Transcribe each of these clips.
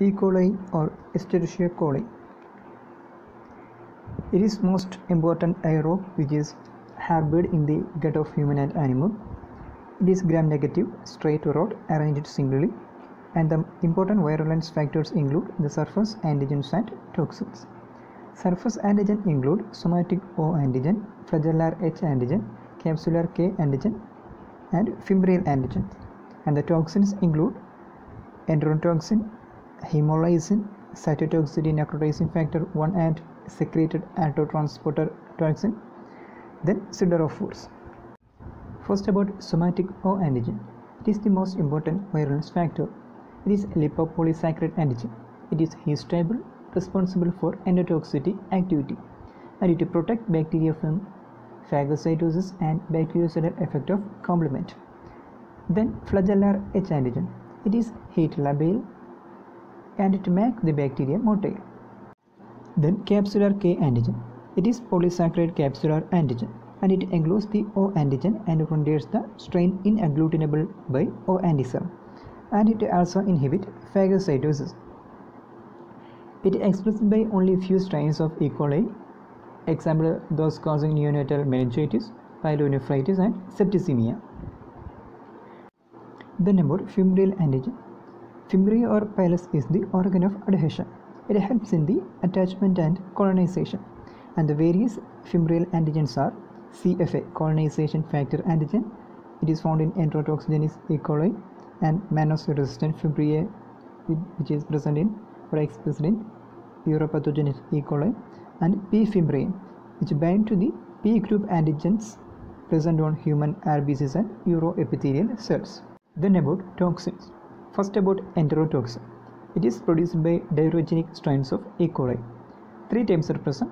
E. coli or Escherichia coli. It is most important aerobe which is harbored in the gut of human and animal. It is gram-negative, straight rod arranged singly, and the important virulence factors include the surface antigens and toxins. Surface antigen include somatic O antigen, flagellar H antigen, capsular K antigen, and fimbrial antigen. And the toxins include enterotoxin, hemolysin, cytotoxicity necrotizing factor 1 and secreted autotransporter toxin, then siderophores. First about somatic O antigen. It is the most important virulence factor. It is lipopolysaccharide antigen. It is heat stable, responsible for endotoxicity activity, and it protect bacteria from phagocytosis and bactericidal effect of complement. Then flagellar H antigen. It is heat labile and it makes the bacteria motile. Then capsular K antigen. It is polysaccharide capsular antigen and it includes the O antigen and renders the strain inagglutinable by O antigen and it also inhibits phagocytosis. It is expressed by only few strains of E. coli, example those causing neonatal meningitis, pyelonephritis and septicemia. Then about fimbrial antigen. Fimbria or pilus is the organ of adhesion. It helps in the attachment and colonization. And the various fimbrial antigens are CFA, colonization factor antigen. It is found in Enterotoxogenes E. coli and mannose-resistant Fimbriae, which is present in or expressed in Uropathogenes E. coli, and P. fimbriae, which bind to the P group antigens present on human RBCs and uroepithelial cells. Then about toxins. First about enterotoxin. It is produced by dirogenic strains of E. coli. Three types are present.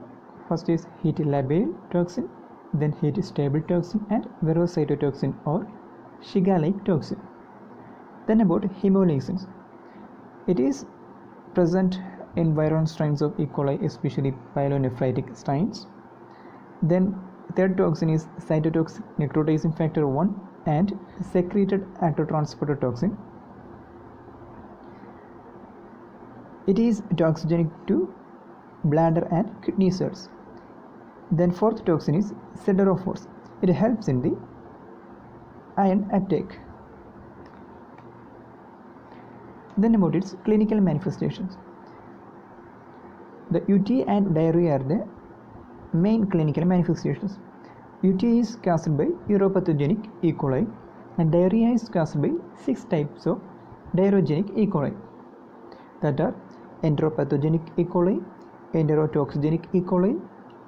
First is heat labile toxin, then heat stable toxin and verocytotoxin or Shiga-like toxin. Then about hemolysins. It is present in viral strains of E. coli, especially pyelonephritic strains. Then third toxin is cytotoxic necrotizing factor 1 and secreted autotransporter toxin. It is toxigenic to bladder and kidney cells. Then fourth toxin is siderophores. It helps in the iron uptake. Then about its clinical manifestations. The UTI and diarrhea are the main clinical manifestations. UTI is caused by uropathogenic E. coli and diarrhea is caused by six types of diarrheogenic E. coli that are enteropathogenic E. coli, enterotoxigenic E. coli,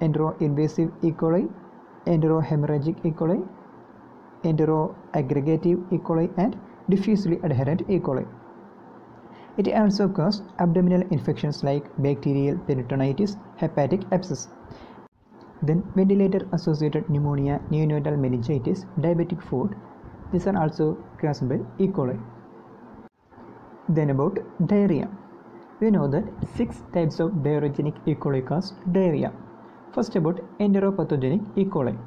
enteroinvasive E. coli, enterohemorrhagic E. coli, enteroaggregative E. coli and diffusely adherent E. coli. It also causes abdominal infections like bacterial peritonitis, hepatic abscess. Then ventilator associated pneumonia, neonatal meningitis, diabetic foot. These are also caused by E. coli. Then about diarrhea. We know that six types of diarrheogenic E. coli cause diarrhea. First about enteropathogenic E. coli.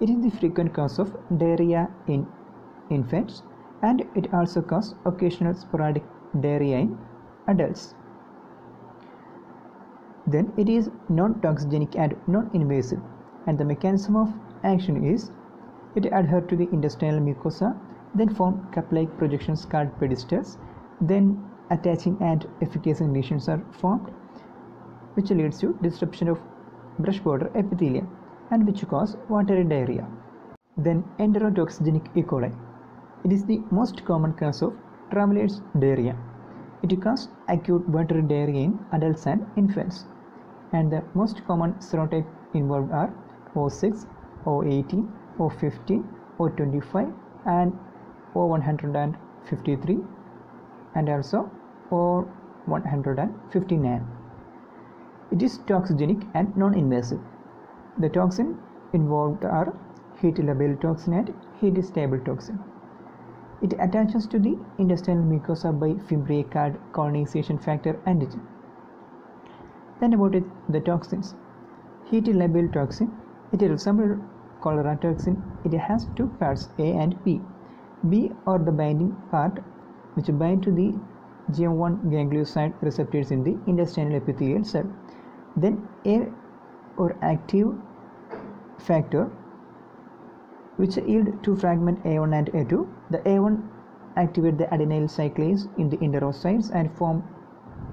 It is the frequent cause of diarrhea in infants and it also causes occasional sporadic diarrhea in adults. Then it is non-toxigenic and non-invasive and the mechanism of action is it adheres to the intestinal mucosa then form cup-like projections called pedestals then attaching and efficacious lesions are formed which leads to disruption of brush border epithelium and which cause watery diarrhea. Then enterotoxigenic E. coli. It is the most common cause of traveler's diarrhea. It causes acute watery diarrhea in adults and infants. And the most common serotype involved are O6, O18, O15, O25 and O153 and also O159. It is toxigenic and non-invasive. The toxin involved are heat labile toxin and heat stable toxin. It attaches to the intestinal mucosa by fimbriae called colonization factor antigen. Then about it, the toxins. Heat labile toxin. It resembles cholera toxin. It has two parts A and B. B are the binding part which bind to the GM1 ganglioside receptors in the intestinal epithelial cell. Then A or active factor which yield to fragment A1 and A2. The A1 activate the adenyl cyclase in the enterocytes and form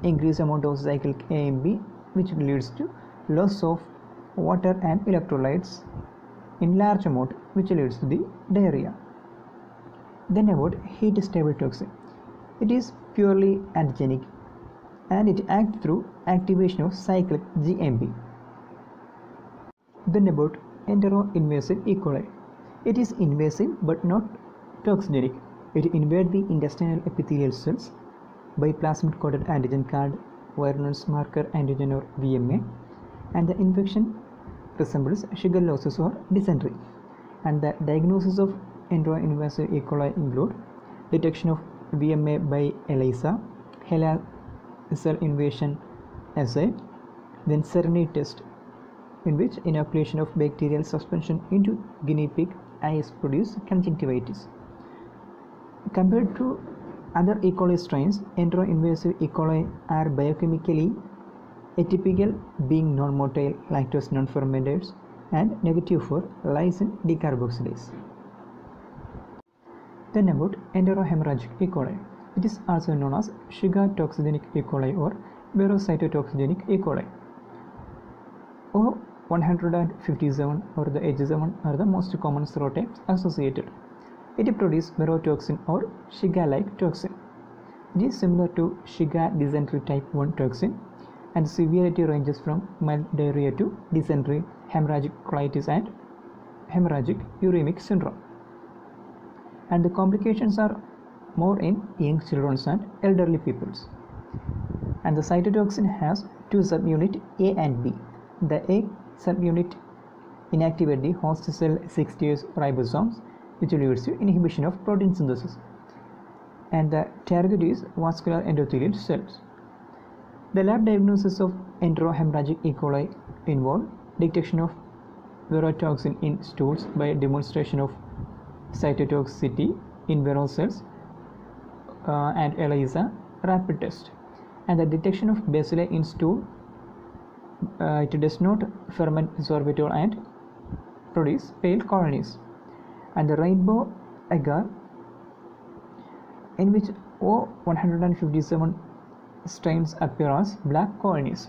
increased amount of cyclic AMP which leads to loss of water and electrolytes in large amount which leads to the diarrhea. Then about heat stable toxin. It is purely antigenic and it acts through activation of cyclic GMP. Then about enteroinvasive E. coli. It is invasive but not toxigenic. It invades the intestinal epithelial cells by plasmid coated antigen called virulence marker antigen or VMA and the infection resembles shigellosis or dysentery and the diagnosis of enteroinvasive E. coli include detection of VMA by ELISA, HeLa cell invasion assay, then Serenity test in which inoculation of bacterial suspension into guinea pig eyes produce conjunctivitis. Compared to other E. coli strains, enteroinvasive E. coli are biochemically atypical being non-motile lactose non-fermenters and negative for lysine decarboxylase. Then about enterohemorrhagic E. coli. It is also known as Shiga toxigenic E. coli or verocytotoxigenic E. coli. O157 or the H7 are the most common serotypes associated. It produces verotoxin or Shiga-like toxin. It is similar to Shiga dysentery type 1 toxin and severity ranges from mild diarrhea to dysentery, hemorrhagic colitis and hemorrhagic uremic syndrome. And the complications are more in young children and elderly peoples. And the cytotoxin has two subunit A and B. The A subunit inactivate the host cell 60S ribosomes which leads to inhibition of protein synthesis. And the target is vascular endothelial cells. The lab diagnosis of enterohemorrhagic E. coli involve detection of verotoxin in stools by demonstration of cytotoxicity in vero cells uh, and ELISA rapid test. And the detection of bacilli in stool, uh, it does not ferment sorbitol and produce pale colonies. And the rainbow agar in which O157 strains appear as black colonies.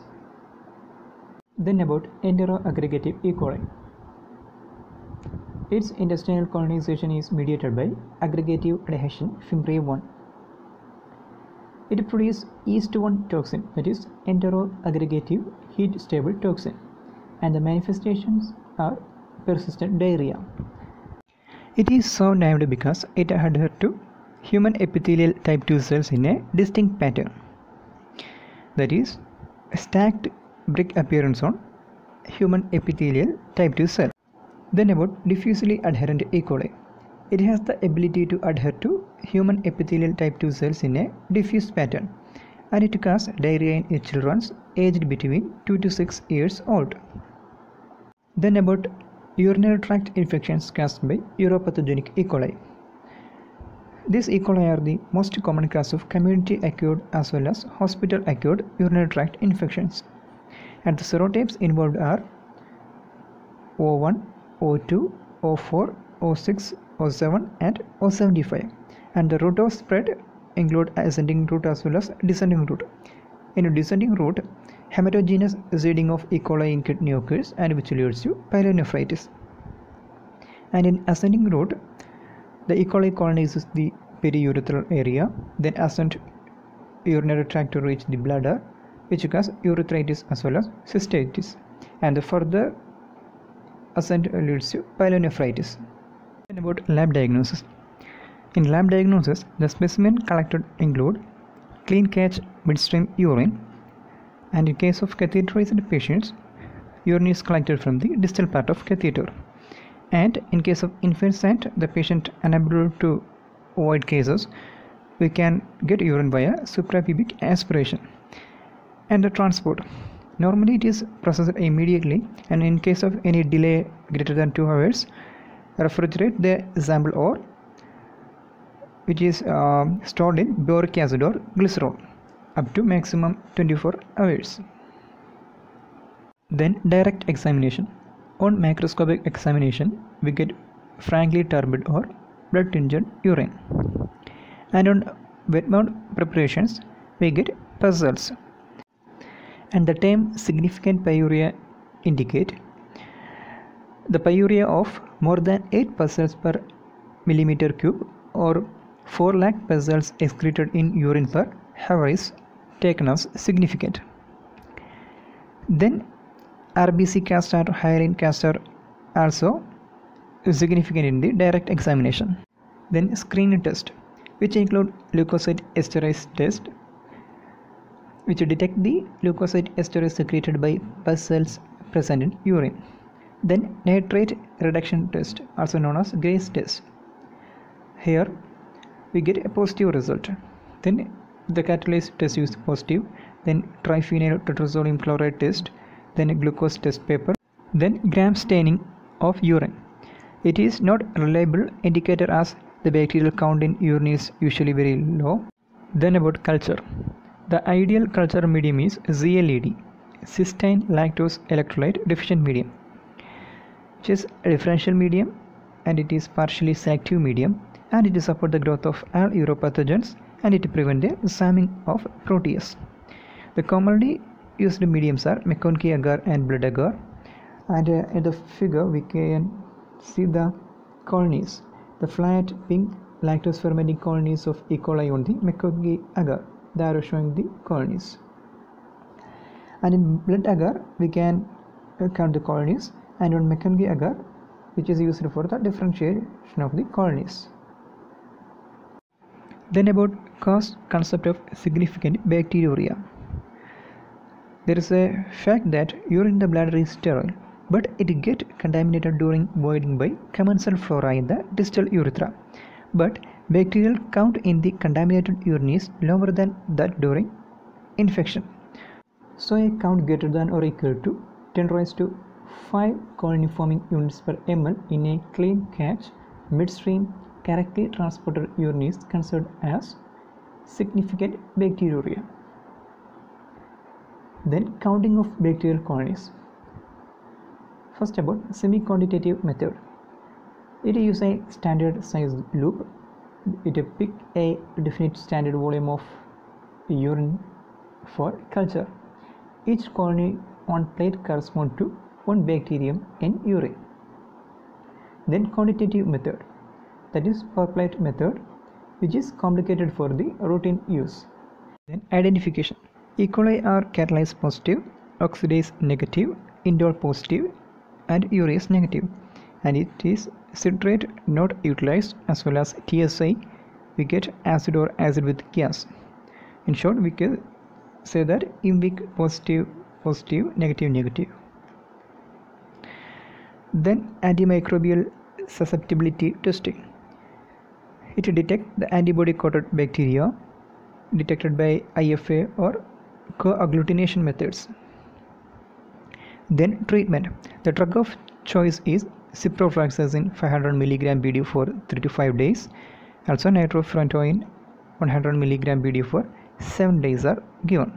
Then about enteroaggregative E. coli. Its intestinal colonization is mediated by aggregative adhesion fimbriae1. It produces yeast 1 toxin that is enteroaggregative heat stable toxin and the manifestations are persistent diarrhea. It is so named because it adheres to human epithelial type 2 cells in a distinct pattern that is stacked brick appearance on human epithelial type 2 cell. Then about diffusely adherent E. coli. It has the ability to adhere to human epithelial type 2 cells in a diffuse pattern and it causes diarrhea in children aged between 2 to 6 years old. Then about urinary tract infections caused by uropathogenic E. coli. These E. coli are the most common cause of community acquired as well as hospital acquired urinary tract infections. And the serotypes involved are O1, O2, O4, O6, O7 and O75 and the route of spread include ascending route as well as descending route. In a descending route, hematogenous seeding of E. coli in kidney occurs and which leads to pyelonephritis. And in ascending route, the E. coli colonizes the periurethral area, then ascend urinary tract to reach the bladder, which causes urethritis as well as cystitis. And the further ascent leads to pyelonephritis. Then about lab diagnosis. In lab diagnosis, the specimen collected include clean catch midstream urine, and in case of catheterized patients, urine is collected from the distal part of catheter. And in case of infants and the patient unable to avoid cases, we can get urine via suprapubic aspiration. And the transport. Normally it is processed immediately and in case of any delay greater than 2 hours, refrigerate the sample or which is uh, stored in boric acid or glycerol up to maximum 24 hours. Then direct examination. On macroscopic examination, we get frankly turbid or blood tinged urine. And on wet mount preparations, we get puzzles. And the term significant pyuria indicate the pyuria of more than 8 puzzles per millimeter cube or 4 lakh puzzles excreted in urine per hour is taken as significant. Then RBC castor, hyaline castor also significant in the direct examination. Then screening test which include leukocyte esterase test which detect the leukocyte esterase secreted by pus cells present in urine. Then nitrate reduction test also known as Gray's test. Here we get a positive result. Then the catalase test is positive. Then triphenyl tetrazolium chloride test. Then glucose test paper. Then gram staining of urine. It is not reliable indicator as the bacterial count in urine is usually very low. Then about culture. The ideal culture medium is ZLED, cysteine lactose electrolyte deficient medium, which is a differential medium and it is partially selective medium and it support the growth of all uropathogens and it prevent the samming of protease. The commonly used mediums are McConkie agar and blood agar and uh, in the figure we can see the colonies, the flat pink lactose fermenting colonies of E. coli on the McConkie agar. The arrow showing the colonies. And in blood agar we can count the colonies and on McConkie agar which is used for the differentiation of the colonies. Then about cause concept of significant bacteriuria. There is a fact that urine in the bladder is sterile, but it get contaminated during voiding by commensal flora in the distal urethra. But bacterial count in the contaminated urine is lower than that during infection. So a count greater than or equal to 10 raised to 5 colony forming units per ml in a clean catch midstream correctly transported urine is considered as significant bacteriuria. Then counting of bacterial colonies. First about semi-quantitative method. It uses a standard size loop. It pick a definite standard volume of urine for culture. Each colony on plate corresponds to one bacterium in urine. Then quantitative method that is per plate method which is complicated for the routine use. Then identification. E. coli are catalase positive, oxidase negative, indole positive and urease negative and it is citrate not utilized as well as TSI we get acid or acid with gas. In short we can say that IMVIC positive positive negative negative. Then antimicrobial susceptibility testing. It detects the antibody coated bacteria detected by IFA or co-agglutination methods. Then treatment. The drug of choice is ciprofloxacin 500 mg BD for 3 to 5 days. Also nitrofurantoin 100 mg BD for 7 days are given.